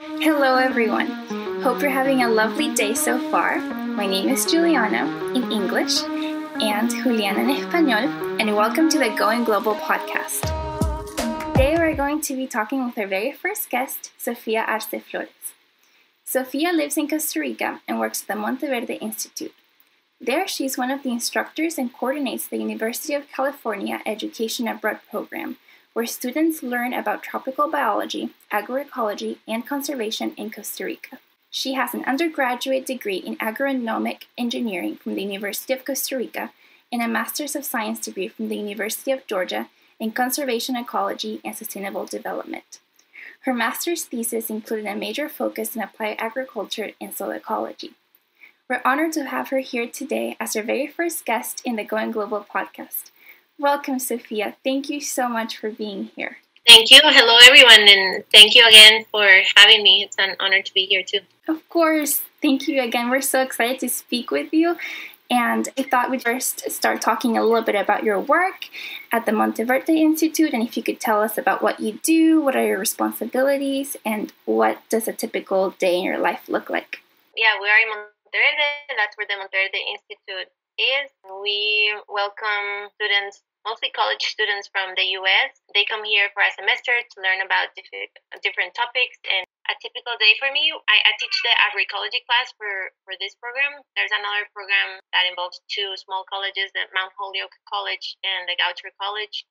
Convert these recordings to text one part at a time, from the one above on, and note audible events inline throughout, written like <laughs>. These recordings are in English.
Hello, everyone. Hope you're having a lovely day so far. My name is Juliana in English and Juliana in Espanol, and welcome to the Going Global podcast. Today, we're going to be talking with our very first guest, Sofia Arce Flores. Sofia lives in Costa Rica and works at the Monteverde Institute. There, she's one of the instructors and coordinates the University of California Education Abroad program, where students learn about tropical biology, agroecology, and conservation in Costa Rica. She has an undergraduate degree in agronomic engineering from the University of Costa Rica and a Master's of Science degree from the University of Georgia in conservation ecology and sustainable development. Her master's thesis included a major focus in applied agriculture and soil ecology. We're honored to have her here today as our very first guest in the Going Global podcast. Welcome, Sofia. Thank you so much for being here. Thank you. Hello, everyone, and thank you again for having me. It's an honor to be here, too. Of course. Thank you again. We're so excited to speak with you. And I thought we'd first start talking a little bit about your work at the Monteverde Institute, and if you could tell us about what you do, what are your responsibilities, and what does a typical day in your life look like. Yeah, we are in Monteverde. That's where the Monteverde Institute is. We welcome students, mostly college students from the US. They come here for a semester to learn about different, different topics. And a typical day for me, I, I teach the agroecology class for, for this program. There's another program that involves two small colleges, the Mount Holyoke College and the Goucher College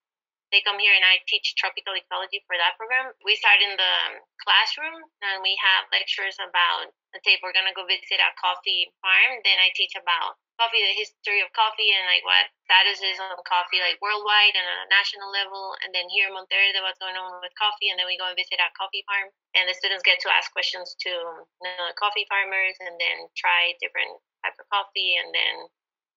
they come here and I teach tropical ecology for that program. We start in the classroom and we have lectures about, let's say, we're going to go visit a coffee farm, then I teach about coffee, the history of coffee, and like what status is on coffee, like worldwide and on a national level. And then here in Monteverde, what's going on with coffee. And then we go and visit a coffee farm. And the students get to ask questions to you know, coffee farmers and then try different types of coffee. And then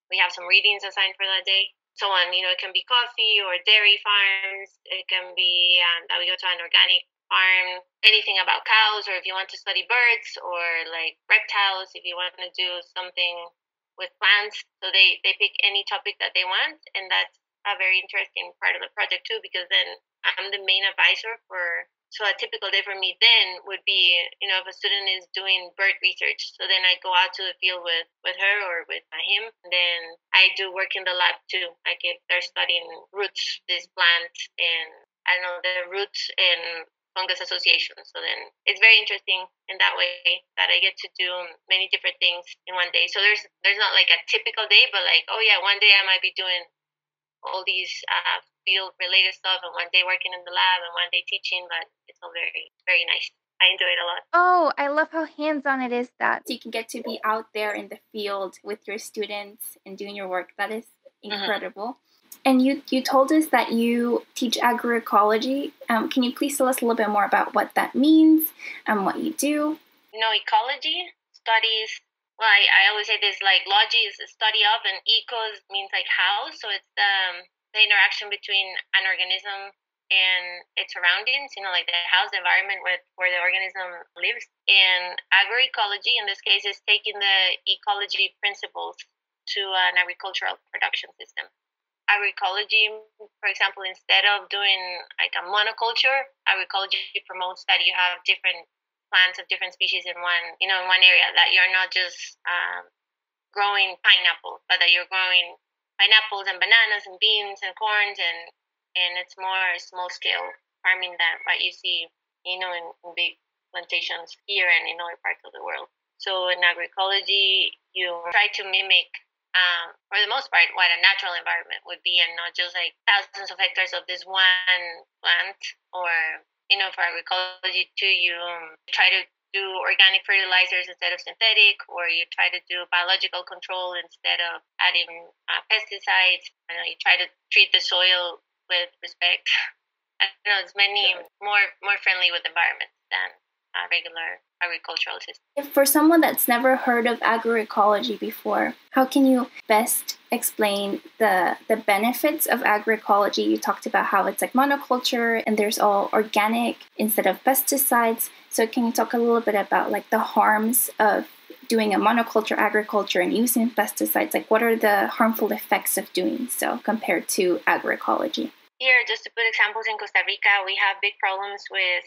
we have some readings assigned for that day so on. You know, it can be coffee or dairy farms. It can be um, that we go to an organic farm, anything about cows, or if you want to study birds or like reptiles, if you want to do something with plants. So they, they pick any topic that they want. And that's a very interesting part of the project too, because then I'm the main advisor for so a typical day for me then would be, you know, if a student is doing bird research, so then I go out to the field with with her or with him. Then I do work in the lab too. Like if they're studying roots, this plant, and I don't know the roots and fungus association. So then it's very interesting in that way that I get to do many different things in one day. So there's there's not like a typical day, but like oh yeah, one day I might be doing all these uh, field related stuff and one day working in the lab and one day teaching but it's all very very nice i enjoy it a lot oh i love how hands-on it is that you can get to be out there in the field with your students and doing your work that is mm-hmm. incredible mm-hmm. And you you told us that you teach agroecology um, can you please tell us a little bit more about what that means and what you do you know ecology studies well, I, I always say this like logy is a study of, and ecos means like how. So it's um, the interaction between an organism and its surroundings, you know, like the house, the environment where, where the organism lives. And agroecology, in this case, is taking the ecology principles to an agricultural production system. Agroecology, for example, instead of doing like a monoculture, agroecology promotes that you have different plants of different species in one, you know, in one area, that you're not just um, growing pineapple, but that you're growing pineapples and bananas and beans and corns and and it's more small scale farming than what you see you know in, in big plantations here and in other parts of the world. So in agroecology you try to mimic um, for the most part what a natural environment would be and not just like thousands of hectares of this one plant or you know for agroecology too you um, try to do organic fertilizers instead of synthetic, or you try to do biological control instead of adding uh, pesticides. You know, you try to treat the soil with respect. <laughs> I know it's many more more friendly with the environment than uh, regular agricultural system. For someone that's never heard of agroecology before, how can you best explain the the benefits of agroecology? You talked about how it's like monoculture and there's all organic instead of pesticides. So can you talk a little bit about like the harms of doing a monoculture agriculture and using pesticides? Like what are the harmful effects of doing so compared to agroecology? Here, just to put examples in Costa Rica, we have big problems with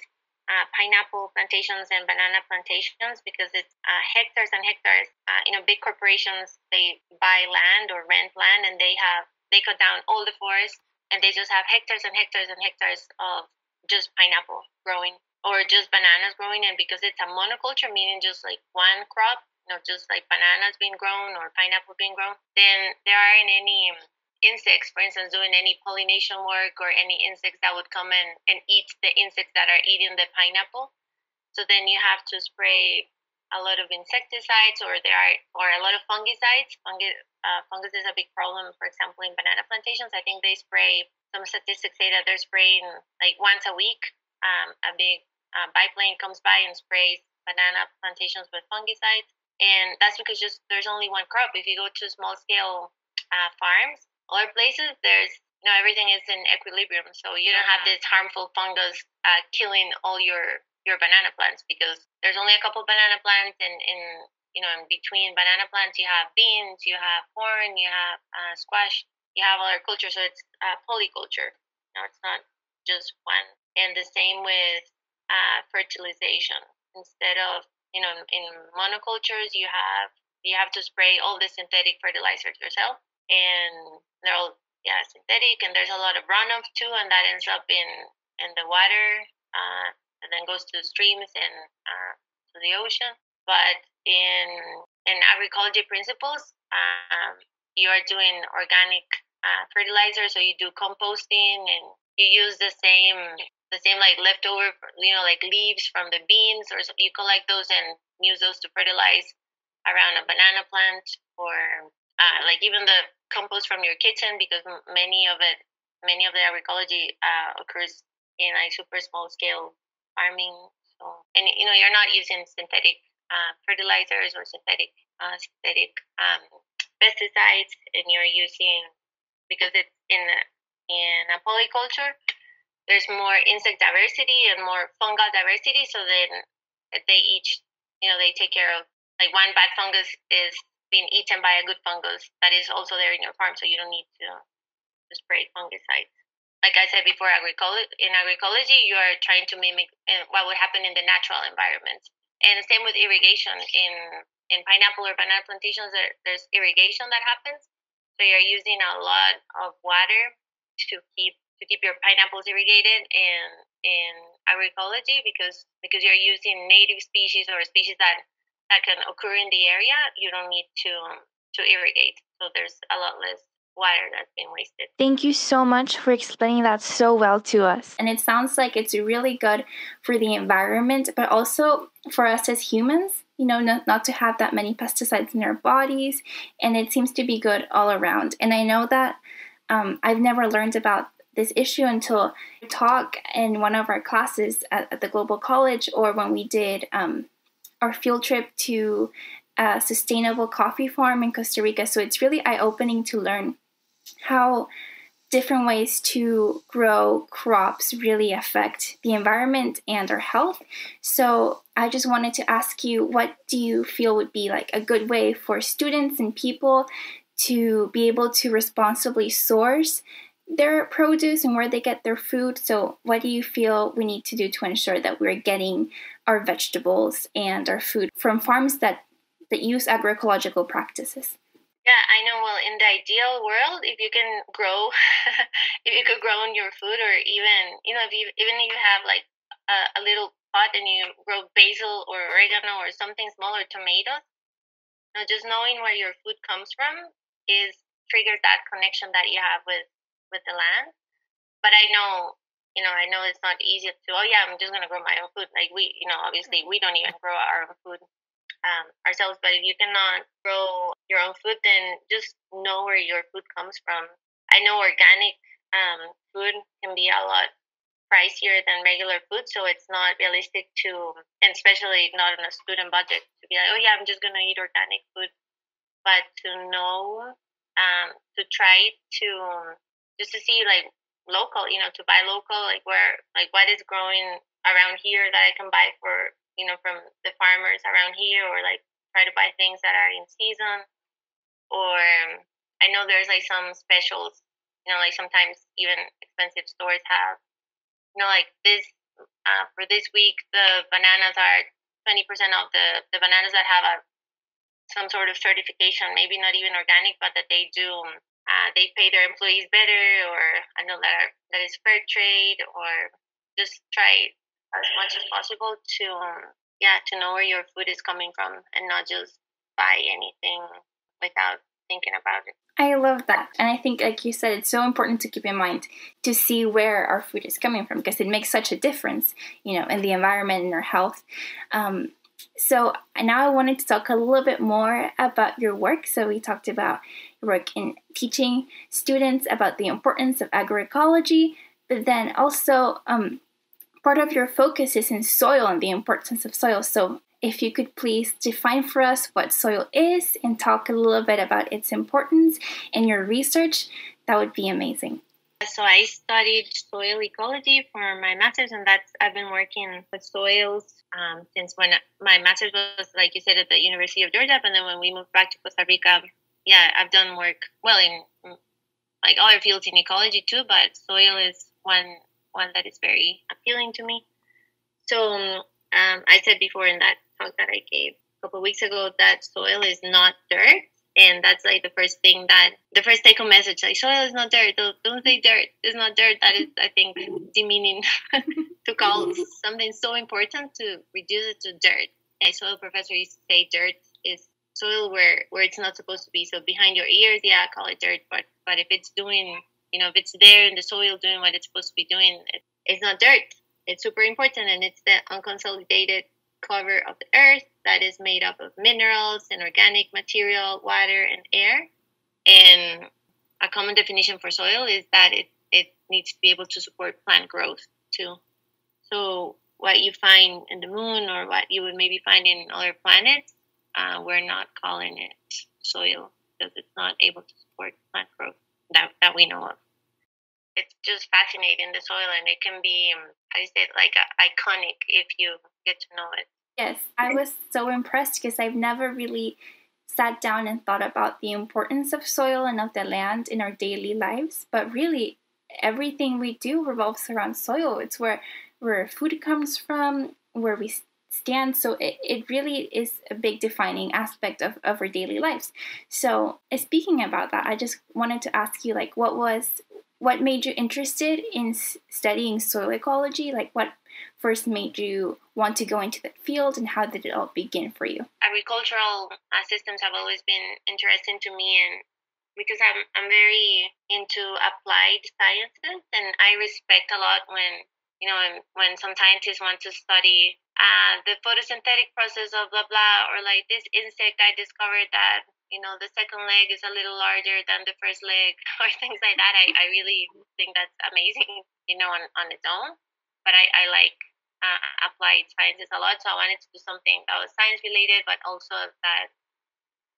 uh, pineapple plantations and banana plantations because it's uh, hectares and hectares. Uh, you know, big corporations they buy land or rent land, and they have they cut down all the forests, and they just have hectares and hectares and hectares of just pineapple growing or just bananas growing. And because it's a monoculture, meaning just like one crop, you know, just like bananas being grown or pineapple being grown, then there aren't any insects, for instance, doing any pollination work or any insects that would come in and eat the insects that are eating the pineapple. So then you have to spray a lot of insecticides or there are or a lot of fungicides. Fungus, uh, fungus is a big problem, for example, in banana plantations. I think they spray some statistics say that they're spraying like once a week. Um, a big uh, biplane comes by and sprays banana plantations with fungicides, and that's because just there's only one crop. If you go to small scale uh, farms, other places, there's you know everything is in equilibrium, so you don't have this harmful fungus uh, killing all your your banana plants because there's only a couple banana plants, and in you know in between banana plants you have beans, you have corn, you have uh, squash, you have other culture, so it's uh, polyculture. You know, it's not just one. And the same with uh, fertilization. Instead of you know in monocultures, you have you have to spray all the synthetic fertilizers yourself and they're all yeah synthetic, and there's a lot of runoff too, and that ends up in in the water, uh, and then goes to the streams and uh, to the ocean. But in in agroecology principles, um, you are doing organic uh, fertilizer, so you do composting and you use the same the same like leftover you know like leaves from the beans or so you collect those and use those to fertilize around a banana plant or uh, like even the compost from your kitchen because many of it many of the agroecology uh, occurs in a super small scale farming. So and you know you're not using synthetic uh, fertilizers or synthetic uh, synthetic um, pesticides and you're using because it's in in a polyculture there's more insect diversity and more fungal diversity. So then they each you know they take care of like one bad fungus is being eaten by a good fungus that is also there in your farm, so you don't need to, to spray fungicides. Like I said before, agroecology, in agroecology, you are trying to mimic eh, what would happen in the natural environment. And the same with irrigation. In in pineapple or banana plantations, there, there's irrigation that happens. So you're using a lot of water to keep to keep your pineapples irrigated in in agroecology because because you're using native species or species that that can occur in the area, you don't need to to irrigate. So there's a lot less water that's being wasted. Thank you so much for explaining that so well to us. And it sounds like it's really good for the environment, but also for us as humans, you know, not, not to have that many pesticides in our bodies. And it seems to be good all around. And I know that um, I've never learned about this issue until talk in one of our classes at, at the Global College or when we did um, our field trip to a sustainable coffee farm in Costa Rica. So it's really eye opening to learn how different ways to grow crops really affect the environment and our health. So I just wanted to ask you what do you feel would be like a good way for students and people to be able to responsibly source their produce and where they get their food. So, what do you feel we need to do to ensure that we're getting our vegetables and our food from farms that, that use agroecological practices? Yeah, I know. Well, in the ideal world, if you can grow, <laughs> if you could grow your food, or even you know, if you even if you have like a, a little pot and you grow basil or oregano or something smaller, tomatoes, you know, just knowing where your food comes from is triggers that connection that you have with with the land. But I know, you know, I know it's not easy to. Oh yeah, I'm just gonna grow my own food. Like we, you know, obviously we don't even grow our own food um, ourselves. But if you cannot grow your own food, then just know where your food comes from. I know organic um, food can be a lot pricier than regular food, so it's not realistic to, and especially not on a student budget, to be like, oh yeah, I'm just gonna eat organic food. But to know, um, to try to just to see like local, you know, to buy local, like where, like what is growing around here that I can buy for, you know, from the farmers around here, or like try to buy things that are in season. Or um, I know there's like some specials, you know, like sometimes even expensive stores have, you know, like this uh, for this week, the bananas are 20% of the, the bananas that have a, some sort of certification, maybe not even organic, but that they do, uh, they pay their employees better, or I know that, are, that is fair trade, or just try as much as possible to, um, yeah, to know where your food is coming from and not just buy anything without thinking about it. I love that. And I think, like you said, it's so important to keep in mind to see where our food is coming from because it makes such a difference, you know, in the environment and our health. Um, so now I wanted to talk a little bit more about your work. So we talked about work in teaching students about the importance of agroecology, but then also um, part of your focus is in soil and the importance of soil. So if you could please define for us what soil is and talk a little bit about its importance in your research, that would be amazing. So I studied soil ecology for my master's, and that's I've been working with soils um, since when my master's was, like you said, at the University of Georgia, and then when we moved back to Costa Rica, yeah, I've done work well in like other fields in ecology too, but soil is one one that is very appealing to me. So um, I said before in that talk that I gave a couple weeks ago that soil is not dirt. And that's like the first thing that the first take home message like soil is not dirt. Don't, don't say dirt. It's not dirt. That is, I think, demeaning <laughs> to call something so important to reduce it to dirt. A soil professor used to say dirt is soil where where it's not supposed to be. So behind your ears, yeah, I call it dirt. But but if it's doing, you know, if it's there in the soil doing what it's supposed to be doing, it, it's not dirt. It's super important, and it's the unconsolidated cover of the earth that is made up of minerals and organic material, water, and air. And a common definition for soil is that it, it needs to be able to support plant growth too. So, what you find in the moon or what you would maybe find in other planets, uh, we're not calling it soil because it's not able to support plant growth that, that we know of. It's just fascinating the soil and it can be um, how you say it, like uh, iconic if you get to know it. Yes i was so impressed because i've never really sat down and thought about the importance of soil and of the land in our daily lives but really everything we do revolves around soil. It's where where food comes from where we stand so it, it really is a big defining aspect of, of our daily lives so uh, speaking about that i just wanted to ask you like what was what made you interested in studying soil ecology? Like, what first made you want to go into that field, and how did it all begin for you? Agricultural uh, systems have always been interesting to me, and because I'm I'm very into applied sciences, and I respect a lot when you know when, when some scientists want to study uh, the photosynthetic process of blah blah, or like this insect I discovered that you know the second leg is a little larger than the first leg <laughs> or things like that. I, I really think that's amazing you know on, on its own. But i, I like uh, applied sciences a lot so i wanted to do something that was science related but also that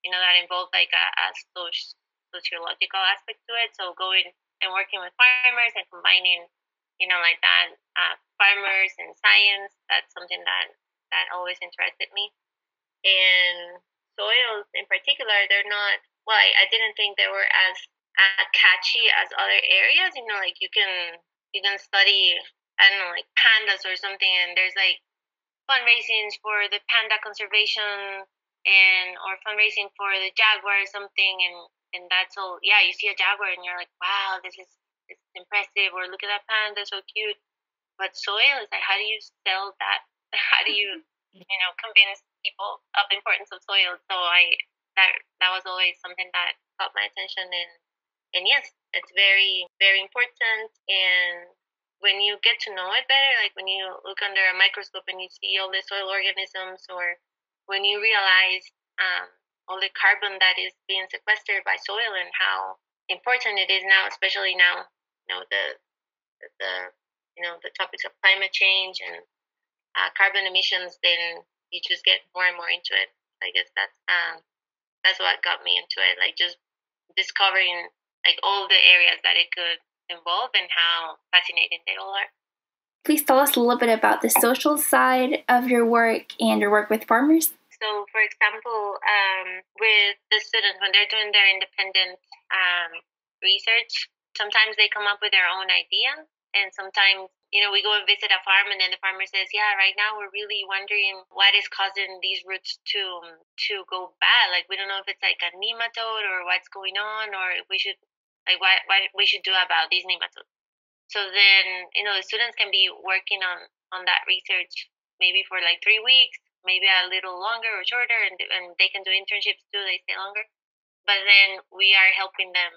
you know that involved like a, a sociological aspect to it. So going and working with farmers and combining you know like that uh, farmers and science that's something that that always interested me and soils in particular, they're not. Well, I, I didn't think they were as uh, catchy as other areas. You know, like you can you can study I don't know like pandas or something, and there's like fundraisings for the panda conservation and or fundraising for the jaguar or something, and and that's all. Yeah, you see a jaguar and you're like, wow, this is is impressive, or look at that panda, so cute. But soil is like, how do you sell that? <laughs> How do you you know convince people of the importance of soil. So I that that was always something that caught my attention and and yes, it's very very important and when you get to know it better, like when you look under a microscope and you see all the soil organisms or when you realize um, all the carbon that is being sequestered by soil and how important it is now, especially now, you know, the the you know the topics of climate change and uh, carbon emissions, then you just get more and more into it. I guess that's um, that's what got me into it. Like just discovering like all the areas that it could involve and how fascinating they all are. Please tell us a little bit about the social side of your work and your work with farmers. So, for example, um, with the students, when they're doing their independent um, research, sometimes they come up with their own idea, and sometimes you know, we go and visit a farm, and then the farmer says, "Yeah, right now we're really wondering what is causing these roots to to go bad. Like we don't know if it's like a nematode or what's going on, or if we should like what what we should do about these nematodes." So then, you know, the students can be working on on that research maybe for like three weeks, maybe a little longer or shorter, and and they can do internships too. They stay longer, but then we are helping them.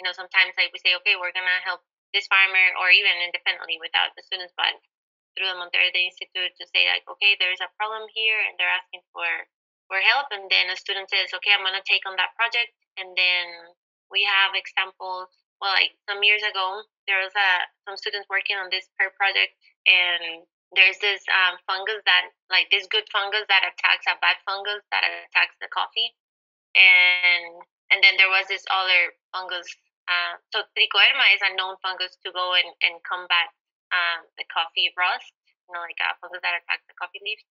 You know, sometimes like we say, okay, we're gonna help this farmer or even independently without the students, but through the Monteverde Institute to say like, okay, there's a problem here and they're asking for for help, and then a student says, okay, I'm gonna take on that project, and then we have examples. Well, like some years ago, there was a some students working on this per project, and there's this um, fungus that like this good fungus that attacks a bad fungus that attacks the coffee, and and then there was this other fungus uh, so trichoderma is a known fungus to go and, and combat um, the coffee rust, you know, like a fungus that attacks the coffee leaves.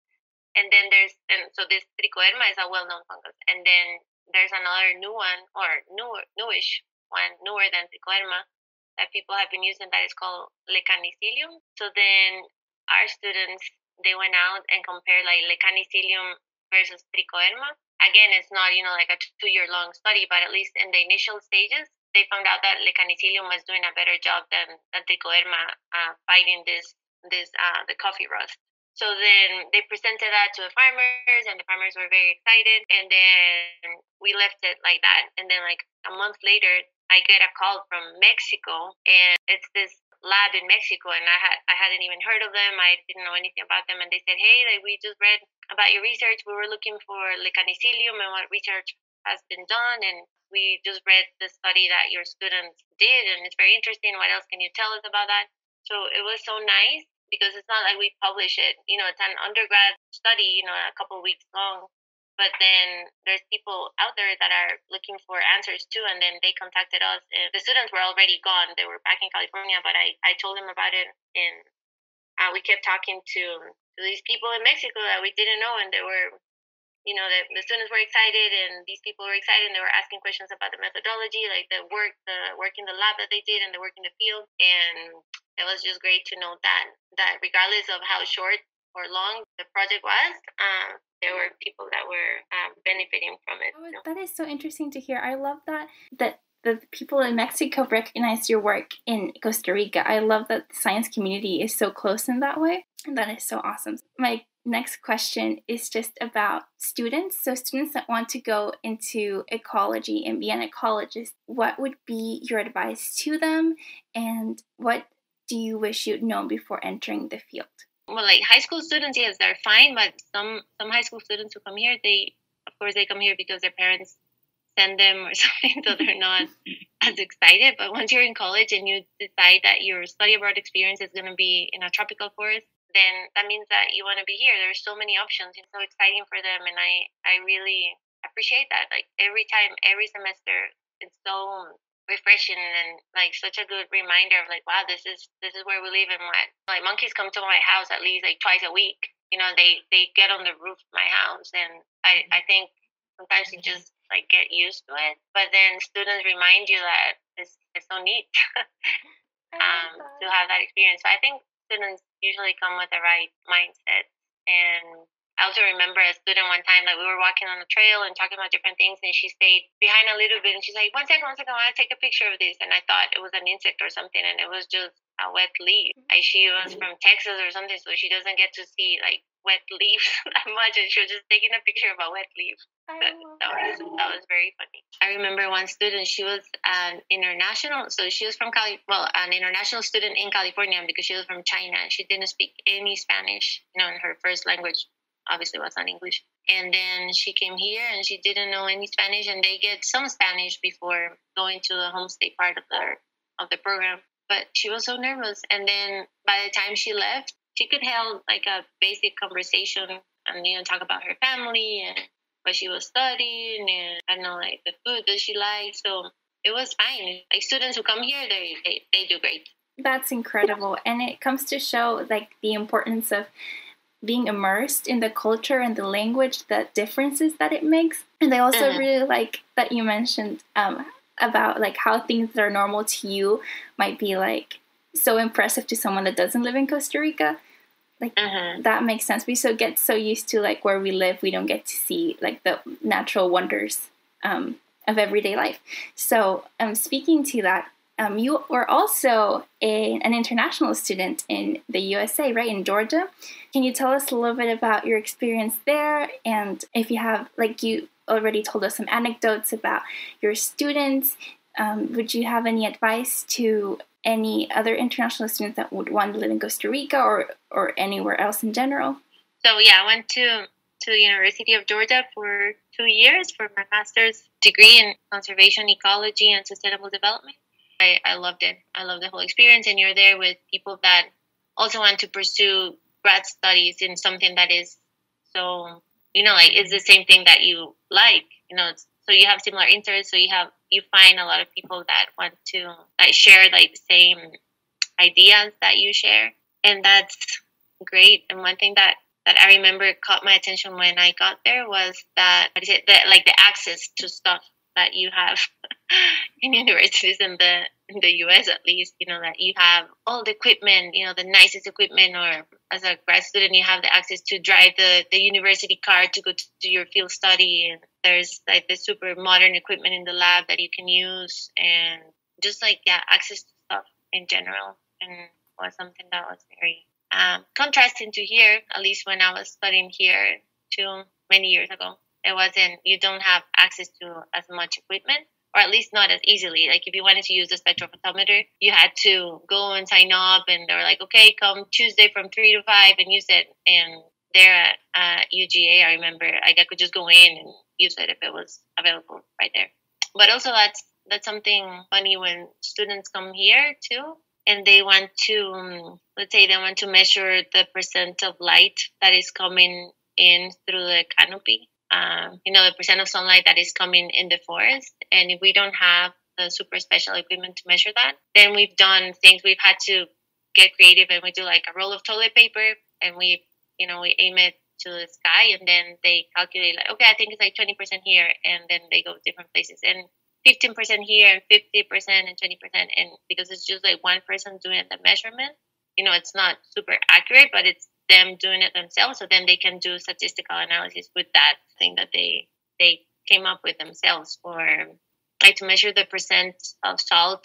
And then there's, and so this trichoderma is a well-known fungus. And then there's another new one, or newer, newish one, newer than trichoderma, that people have been using that is called lecanicillium. So then our students, they went out and compared like lecanicillium versus trichoderma. Again, it's not, you know, like a two-year long study, but at least in the initial stages, they found out that Lecanicillium was doing a better job than, Trichoderma uh, fighting this this uh, the coffee rust. So then they presented that to the farmers, and the farmers were very excited. And then we left it like that. And then like a month later, I get a call from Mexico, and it's this lab in Mexico, and I had I hadn't even heard of them. I didn't know anything about them, and they said, "Hey, like we just read about your research. We were looking for lecanicillium and what research has been done, and we just read the study that your students did, and it's very interesting. What else can you tell us about that? So it was so nice because it's not like we publish it. You know, it's an undergrad study, you know, a couple weeks long. But then there's people out there that are looking for answers too, and then they contacted us. And the students were already gone; they were back in California. But I, I told them about it, and uh, we kept talking to, to these people in Mexico that we didn't know, and they were you know, that the students were excited and these people were excited and they were asking questions about the methodology, like the work, the work in the lab that they did and the work in the field. And it was just great to know that, that regardless of how short or long the project was, um, there were people that were um, benefiting from it. Know? That is so interesting to hear. I love that, that the people in Mexico recognize your work in Costa Rica. I love that the science community is so close in that way. And that is so awesome. My next question is just about students. So, students that want to go into ecology and be an ecologist, what would be your advice to them? And what do you wish you'd known before entering the field? Well, like high school students, yes, they're fine, but some some high school students who come here, they of course they come here because their parents send them or <laughs> something, so they're not as excited. But once you're in college and you decide that your study abroad experience is going to be in a tropical forest, then that means that you want to be here. There's so many options. It's so exciting for them, and I I really appreciate that. Like every time, every semester, it's so refreshing and like such a good reminder of like wow this is this is where we live and what like monkeys come to my house at least like twice a week you know they they get on the roof of my house and i i think sometimes you just like get used to it but then students remind you that it's it's so neat <laughs> um to have that experience so i think students usually come with the right mindset. And I also remember a student one time that like we were walking on the trail and talking about different things, and she stayed behind a little bit, and she's like, "One second, one second, I want to take a picture of this." And I thought it was an insect or something, and it was just a wet leaf. Mm-hmm. Like she was from Texas or something, so she doesn't get to see like wet leaves that much, and she was just taking a picture of a wet leaf. That, that was that was very funny. I remember one student. She was an international, so she was from Cali. Well, an international student in California because she was from China. She didn't speak any Spanish. You know, in her first language, obviously was not English. And then she came here and she didn't know any Spanish, and they get some Spanish before going to the homestay part of the of the program. But she was so nervous, and then by the time she left, she could have like a basic conversation and you know talk about her family and what she was studying and I don't know like the food that she liked. So it was fine. Like students who come here, they they, they do great. That's incredible, and it comes to show like the importance of being immersed in the culture and the language, the differences that it makes. And I also mm-hmm. really like that you mentioned um, about like how things that are normal to you might be like so impressive to someone that doesn't live in Costa Rica. Like Mhm. that makes sense. We so get so used to like where we live, we don't get to see like the natural wonders um, of everyday life. So, um, speaking to that, um, you were also a, an international student in the USA, right, in Georgia. Can you tell us a little bit about your experience there? And if you have, like, you already told us some anecdotes about your students, um, would you have any advice to any other international students that would want to live in Costa Rica or, or anywhere else in general? So yeah, I went to to the University of Georgia for two years for my master's degree in conservation, ecology, and sustainable development. I, I loved it. I loved the whole experience, and you're there with people that also want to pursue grad studies in something that is so you know like it's the same thing that you like. You know, so you have similar interests. So you have you find a lot of people that want to share like the same ideas that you share, and that's great. And one thing that that I remember caught my attention when I got there was that that like the access to stuff that you have <laughs> in universities in the in the US at least, you know, that you have all the equipment, you know, the nicest equipment or as a grad student you have the access to drive the, the university car to go to, to your field study and there's like the super modern equipment in the lab that you can use and just like yeah, access to stuff in general and was something that was very um, contrasting to here, at least when I was studying here too many years ago. It wasn't, you don't have access to as much equipment, or at least not as easily. Like if you wanted to use the spectrophotometer, you had to go and sign up, and they were like, okay, come Tuesday from 3 to 5 and use it. And there at uh, UGA, I remember like, I could just go in and use it if it was available right there. But also, that's that's something funny when students come here too and they want to um, let's say they want to measure the percent of light that is coming in through the canopy um, you know the percent of sunlight that is coming in the forest and if we don't have the super special equipment to measure that then we've done things we've had to get creative and we do like a roll of toilet paper and we you know we aim it to the sky and then they calculate like okay i think it's like 20% here and then they go different places and 15% here, and 50% and 20%. And because it's just like one person doing the measurement, you know, it's not super accurate, but it's them doing it themselves. So then they can do statistical analysis with that thing that they, they came up with themselves or like to measure the percent of salt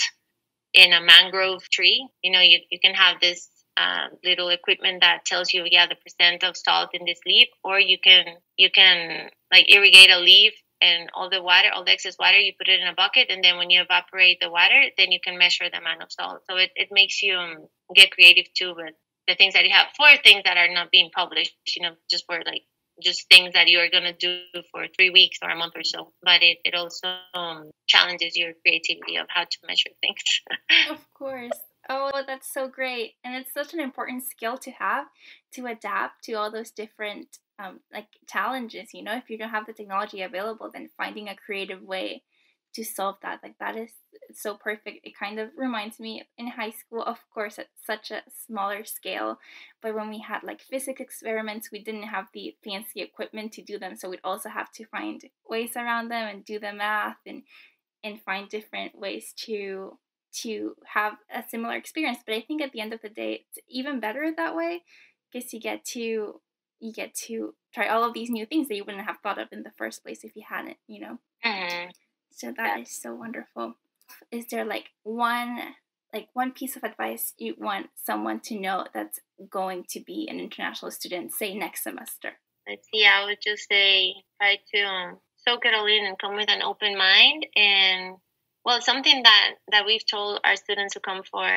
in a mangrove tree. You know, you, you can have this uh, little equipment that tells you, yeah, the percent of salt in this leaf, or you can, you can like irrigate a leaf and all the water, all the excess water, you put it in a bucket, and then when you evaporate the water, then you can measure the amount of salt. So it, it makes you um, get creative too with the things that you have for things that are not being published, you know, just for like just things that you are going to do for three weeks or a month or so. But it, it also um, challenges your creativity of how to measure things. <laughs> of course. Oh, that's so great. And it's such an important skill to have to adapt to all those different um, like challenges you know if you don't have the technology available then finding a creative way to solve that like that is so perfect it kind of reminds me in high school of course at such a smaller scale but when we had like physics experiments we didn't have the fancy equipment to do them so we'd also have to find ways around them and do the math and and find different ways to to have a similar experience but i think at the end of the day it's even better that way because you get to you get to try all of these new things that you wouldn't have thought of in the first place if you hadn't, you know? Mm-hmm. So that is so wonderful. Is there like one like one piece of advice you want someone to know that's going to be an international student, say next semester? Let's see, I would just say try to um, soak it all in and come with an open mind. And well, something that that we've told our students who come for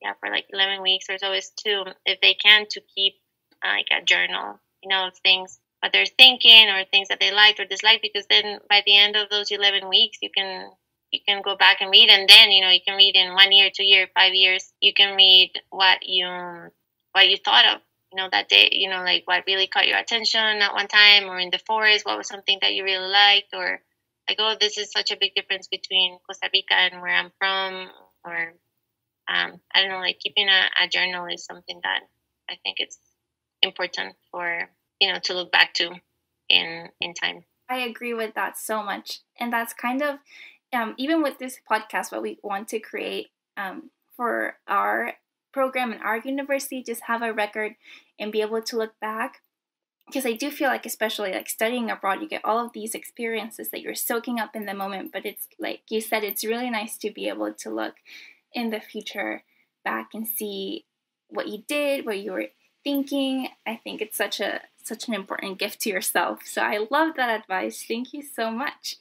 yeah for like 11 weeks or so is to if they can to keep uh, like a journal, you know, things what they're thinking or things that they liked or disliked. Because then by the end of those 11 weeks, you can you can go back and read, and then you know you can read in one year, two year, five years. You can read what you what you thought of you know that day you know like what really caught your attention at one time or in the forest what was something that you really liked or like oh this is such a big difference between costa rica and where i'm from or um, i don't know like keeping a, a journal is something that i think it's important for you know to look back to in in time I agree with that so much. And that's kind of, um, even with this podcast, what we want to create um, for our program and our university, just have a record and be able to look back. Because I do feel like, especially like studying abroad, you get all of these experiences that you're soaking up in the moment. But it's like you said, it's really nice to be able to look in the future back and see what you did, what you were thinking. I think it's such a such an important gift to yourself. So I love that advice. Thank you so much.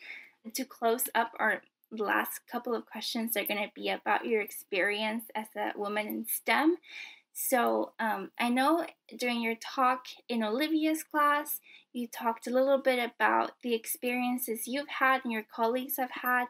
To close up our last couple of questions they're going to be about your experience as a woman in STEM. So um, I know during your talk in Olivia's class, you talked a little bit about the experiences you've had and your colleagues have had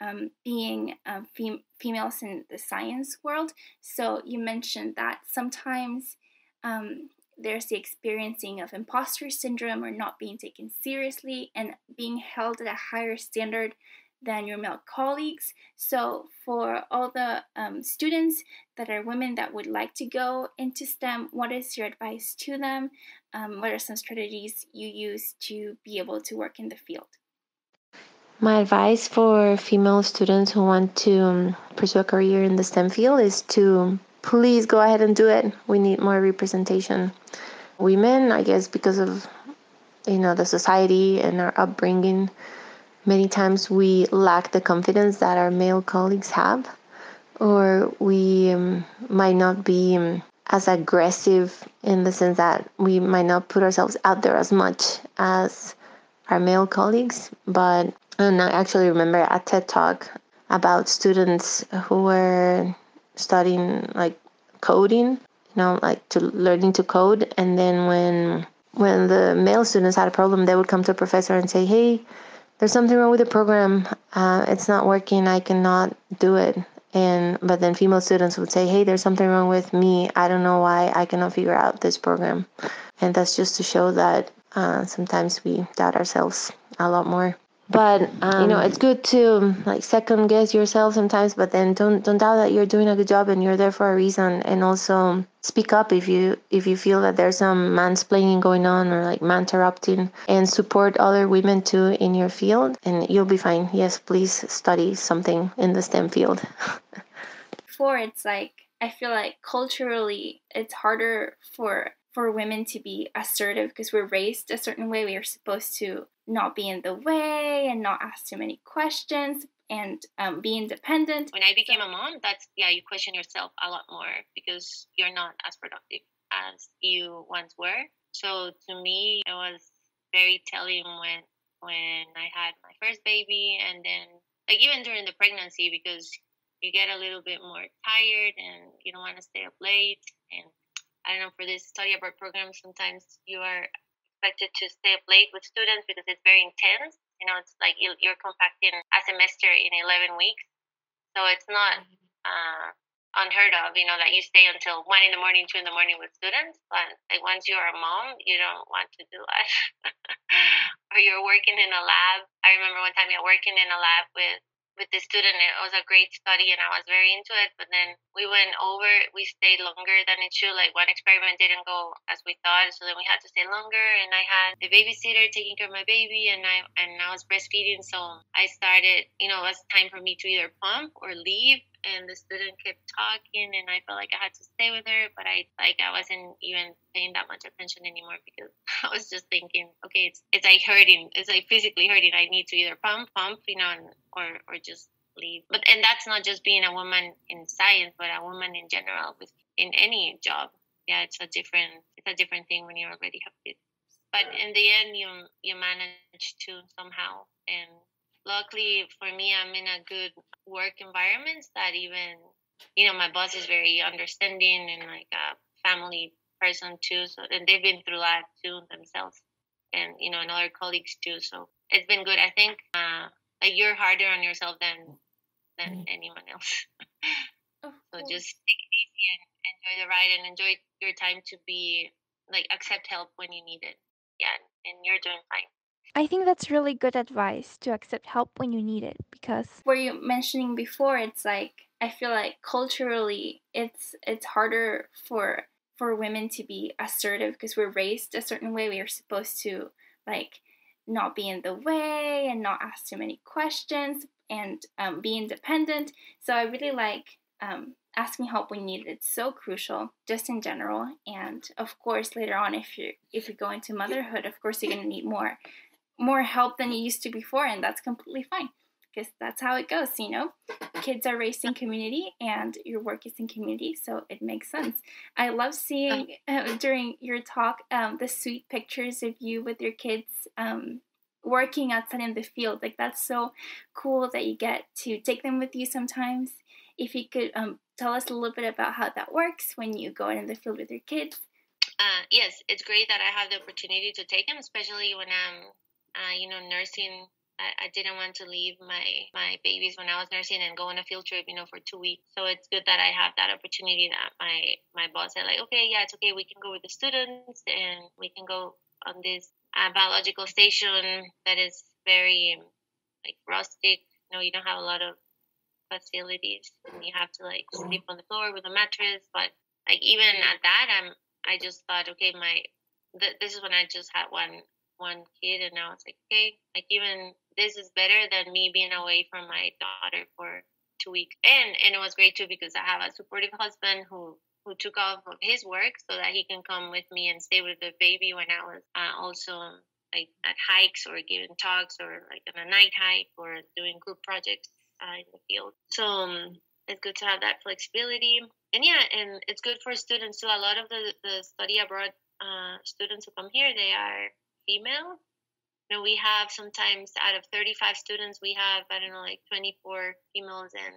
um, being um, fem- females in the science world. So you mentioned that sometimes um, there's the experiencing of imposter syndrome or not being taken seriously and being held at a higher standard than your male colleagues. So, for all the um, students that are women that would like to go into STEM, what is your advice to them? Um, what are some strategies you use to be able to work in the field? My advice for female students who want to um, pursue a career in the STEM field is to please go ahead and do it. We need more representation. Women, I guess, because of you know the society and our upbringing, many times we lack the confidence that our male colleagues have, or we um, might not be um, as aggressive in the sense that we might not put ourselves out there as much as our male colleagues. But and I actually remember a TED talk about students who were studying like coding, you know, like to learning to code. And then when when the male students had a problem, they would come to a professor and say, "Hey, there's something wrong with the program. Uh, it's not working. I cannot do it." And but then female students would say, "Hey, there's something wrong with me. I don't know why I cannot figure out this program." And that's just to show that uh, sometimes we doubt ourselves a lot more but um, you know it's good to like second guess yourself sometimes but then don't don't doubt that you're doing a good job and you're there for a reason. And also speak up if you if you feel that there's some mansplaining going on or like man interrupting and support other women too in your field and you'll be fine. Yes please study something in the stem field. <laughs> Before it's like i feel like culturally it's harder for for women to be assertive because we're raised a certain way. We are supposed to not be in the way and not ask too many questions and um, be independent. When I became a mom, that's yeah, you question yourself a lot more because you're not as productive as you once were. So to me, it was very telling when when I had my first baby, and then like even during the pregnancy because you get a little bit more tired and you don't want to stay up late and I don't know, for this study abroad program, sometimes you are expected to stay up late with students because it's very intense. You know, it's like you're compacting a semester in 11 weeks. So it's not uh, unheard of, you know, that you stay until 1 in the morning, 2 in the morning with students. But like once you're a mom, you don't want to do that. <laughs> or you're working in a lab. I remember one time you're working in a lab with with the student. It was a great study and I was very into it. But then we went over, we stayed longer than it should. Like one experiment didn't go as we thought. So then we had to stay longer and I had the babysitter taking care of my baby and I and I was breastfeeding. So I started, you know, it was time for me to either pump or leave and the student kept talking and I felt like I had to stay with her, but I like I wasn't even paying that much attention anymore because <laughs> I was just thinking, okay, it's it's like hurting, it's like physically hurting. I need to either pump, pump, you know, or or just leave. But and that's not just being a woman in science, but a woman in general with in any job. Yeah, it's a different it's a different thing when you already have kids. But in the end, you you manage to somehow and luckily for me, I'm in a good work environment that even, you know, my boss is very understanding and like a family person too. So, and they've been through that too themselves and, you know, and other colleagues too. So it's been good. I think, uh, like you're harder on yourself than, than mm-hmm. anyone else. <laughs> so just take it easy and enjoy the ride and enjoy your time to be like accept help when you need it. Yeah. And you're doing fine. I think that's really good advice to accept help when you need it because were you mentioning before it's like I feel like culturally it's it's harder for for women to be assertive because we're raised a certain way. We are supposed to like not be in the way and not ask too many questions and um, be independent. So I really like um, asking help when needed. It's so crucial just in general. And of course later on if you if you go into motherhood of course you're going to need more more help than you used to before and that's completely fine because that's how it goes you know? Kids are raised in community and your work is in community so it makes sense. I love seeing uh, during your talk um, the sweet pictures of you with your kids um, working outside in the field like that's so cool that you get to take them with you sometimes. If you could um, tell us a little bit about how that works when you go out in the field with your kids. Uh, yes, it's great that I have the opportunity to take them, especially when I'm, uh, you know, nursing. I, I, didn't want to leave my my babies when I was nursing and go on a field trip, you know, for two weeks. So it's good that I have that opportunity. That my my boss said, like, okay, yeah, it's okay. We can go with the students and we can go on this uh, biological station that is very like rustic. You know, you don't have a lot of facilities and you have to like sleep on the floor with a mattress but like even at that i'm i just thought okay my th- this is when i just had one one kid and i was like okay like even this is better than me being away from my daughter for two weeks and and it was great too because i have a supportive husband who who took off of his work so that he can come with me and stay with the baby when i was uh, also like at hikes or giving talks or like on a night hike or doing group projects uh, in the field. So um, it's good to have that flexibility. And yeah, and it's good for students too. A lot of the, the study abroad uh, students who come here, they are female. You know, we have sometimes out of 35 students, we have, I don't know, like 24 females and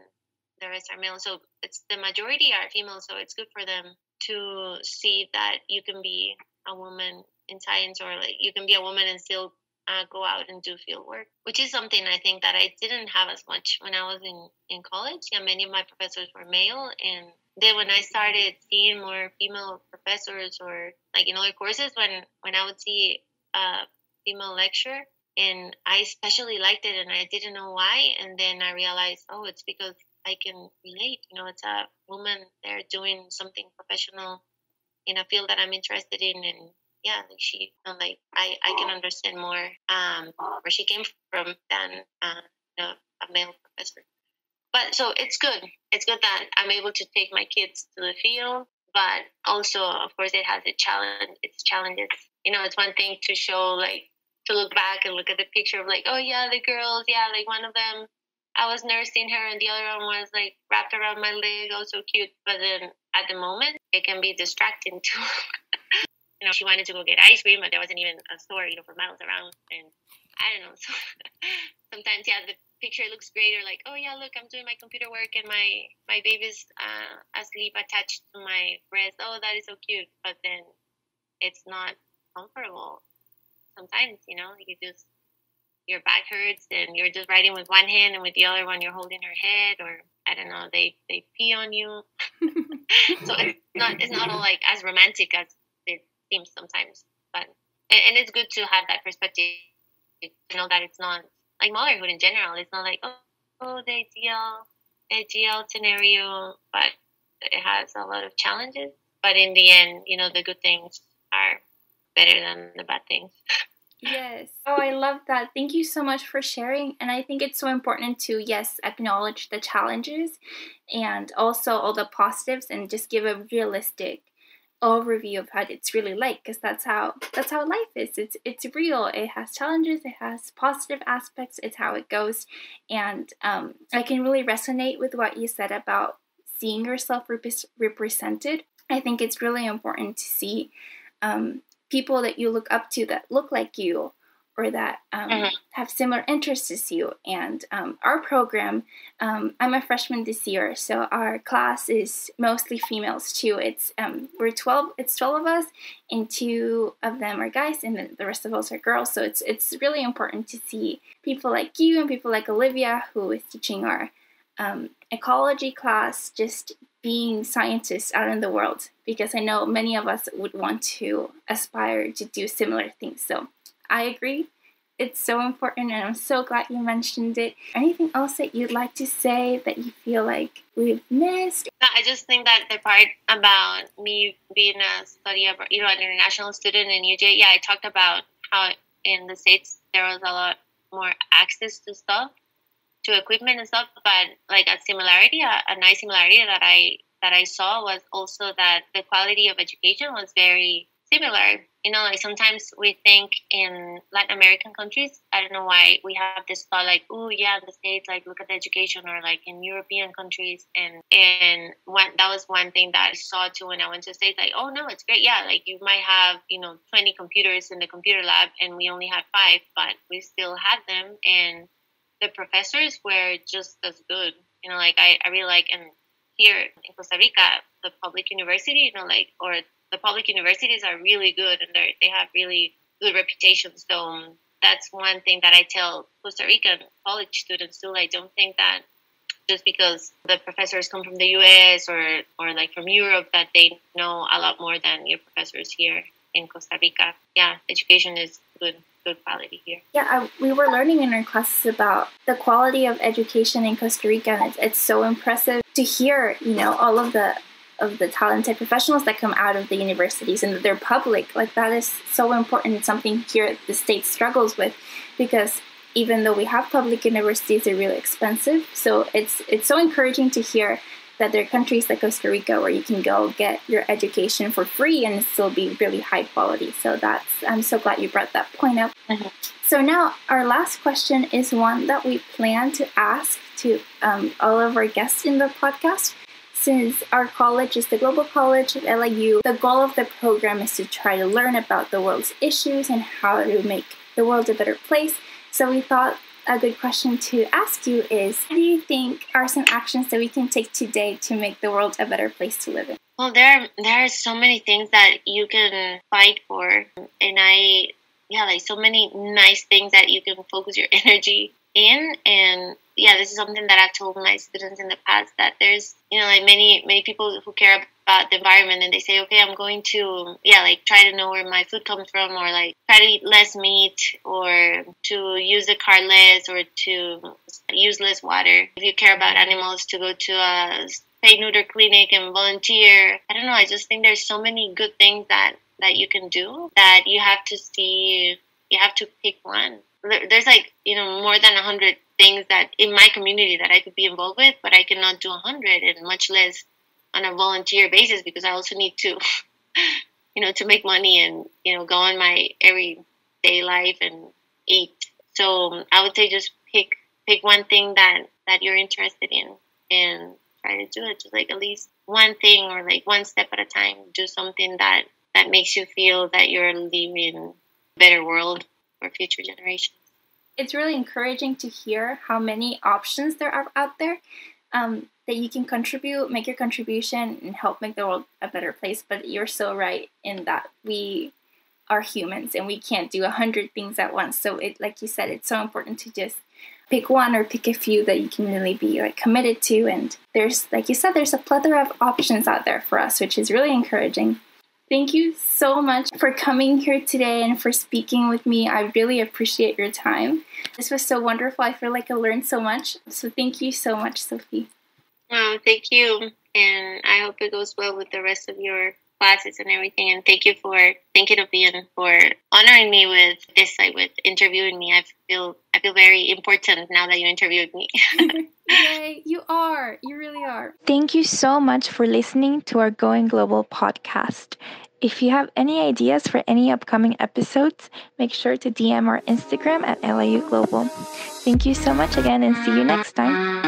the rest are male. So it's the majority are female. So it's good for them to see that you can be a woman in science or like you can be a woman and still uh, go out and do field work, which is something I think that I didn't have as much when I was in, in college. Yeah, many of my professors were male. And then when I started seeing more female professors or like in other courses, when, when I would see a female lecturer and I especially liked it and I didn't know why. And then I realized, oh, it's because I can relate. You know, it's a woman there doing something professional in a field that I'm interested in and yeah, like she, like I, I can understand more um, where she came from than uh, you know, a male professor. But so it's good. It's good that I'm able to take my kids to the field, but also, of course, it has a challenge. Its challenges. You know, it's one thing to show like to look back and look at the picture of like, oh yeah, the girls, yeah, like one of them, I was nursing her, and the other one was like wrapped around my leg, oh so cute. But then at the moment, it can be distracting too. <laughs> you know, she wanted to go get ice cream, but there wasn't even a store, you know, for miles around. And I don't know. <laughs> So sometimes, yeah, the picture looks great, or like, oh yeah, look, I'm doing my computer work and my my baby's uh, asleep attached to my breast. Oh, that is so cute. But then it's not comfortable. Sometimes, you know, you just your back hurts and you're just writing with one hand and with the other one you're holding her head, or I don't know, they they pee on you. <laughs> so it's not it's not all like as romantic as it seems sometimes. But and, and it's good to have that perspective to know that it's not like motherhood in general. It's not like oh, oh the ideal ideal scenario, but it has a lot of challenges. But in the end, you know, the good things are better than the bad things. Yes. Oh, I love that. Thank you so much for sharing. And I think it's so important to, yes, acknowledge the challenges and also all the positives and just give a realistic overview of what it's really like because that's how that's how life is it's it's real it has challenges it has positive aspects it's how it goes and um, i can really resonate with what you said about seeing yourself rep- represented i think it's really important to see um, people that you look up to that look like you or that um, mm-hmm. have similar interests as you. And um, our program, um, I'm a freshman this year, so our class is mostly females too. It's um, we're 12. It's 12 of us, and two of them are guys, and the rest of us are girls. So it's it's really important to see people like you and people like Olivia, who is teaching our um, ecology class, just being scientists out in the world because I know many of us would want to aspire to do similar things. So I agree. It's so important, and I'm so glad you mentioned it. Anything else that you'd like to say that you feel like we've missed? I just think that the part about me being a study, abroad, you know, an international student in UJ, yeah, I talked about how in the States there was a lot more access to stuff, to equipment and stuff, but like a similarity, a, a nice similarity that I that I saw was also that the quality of education was very similar. You know, like sometimes we think in Latin American countries, I don't know why we have this thought like, oh yeah, the states, like look at the education, or like in European countries, and and one that was one thing that I saw too when I went to the states, like, oh no, it's great, yeah, like you might have you know 20 computers in the computer lab, and we only had five, but we still had them, and the professors were just as good. You know, like I, I really like and here in Costa Rica, the public university, you know, like or the public universities are really good and they they have really good reputations. So um, that's one thing that I tell Costa Rican college students too. I don't think that just because the professors come from the U.S. or or like from Europe that they know a lot more than your professors here in Costa Rica. Yeah, education is good good quality here. Yeah, I, we were learning in our classes about the quality of education in Costa Rica, and it's, it's so impressive to hear, you know, all of the of the talented professionals that come out of the universities and they're public. Like that is so important. It's something here the state struggles with because even though we have public universities, they're really expensive. So it's it's so encouraging to hear that there are countries like Costa Rica where you can go get your education for free and still be really high quality. So that's I'm so glad you brought that point up. Mm-hmm. So now our last question is one that we plan to ask to um, all of our guests in the podcast. Since our college is the Global College at LIU, the goal of the program is to try to learn about the world's issues and how to make the world a better place. So we thought a good question to ask you is what do you think are some actions that we can take today to make the world a better place to live in? Well, there are, there are so many things that you can fight for, and I yeah, like so many nice things that you can focus your <laughs> energy in and yeah this is something that i've told my students in the past that there's you know like many many people who care about the environment and they say okay i'm going to yeah like try to know where my food comes from or like try to eat less meat or to use the car less or to use less water. If you care about animals to go to a spay neuter clinic and volunteer. I don't know i just think there's so many good things that that you can do that you have to see you have to pick one. There's like you know more than a hundred things that in my community that I could be involved with, but I cannot do a hundred, and much less on a volunteer basis because I also need to, <laughs> you know, to make money and you know go on my everyday life and eat. So I would say just pick pick one thing that that you're interested in and try to do it. Just like at least one thing or like one step at a time. Do something that that makes you feel that you're leaving a better world for future generations. It's really encouraging to hear how many options there are out there um, that you can contribute, make your contribution, and help make the world a better place. But you're so right in that we are humans and we can't do a hundred things at once. So it, like you said, it's so important to just pick one or pick a few that you can really be like committed to. And there's, like you said, there's a plethora of options out there for us, which is really encouraging. Thank you so much for coming here today and for speaking with me. I really appreciate your time. This was so wonderful. I feel like I learned so much. So thank you so much, Sophie. Oh, thank you. And I hope it goes well with the rest of your classes and everything. And thank you for thinking of me and for honoring me with this, like with interviewing me. I feel I feel very important now that you interviewed me. <laughs> Yay, you are. You really are. Thank you so much for listening to our Going Global podcast. If you have any ideas for any upcoming episodes, make sure to DM our Instagram at LIU Global. Thank you so much again and see you next time.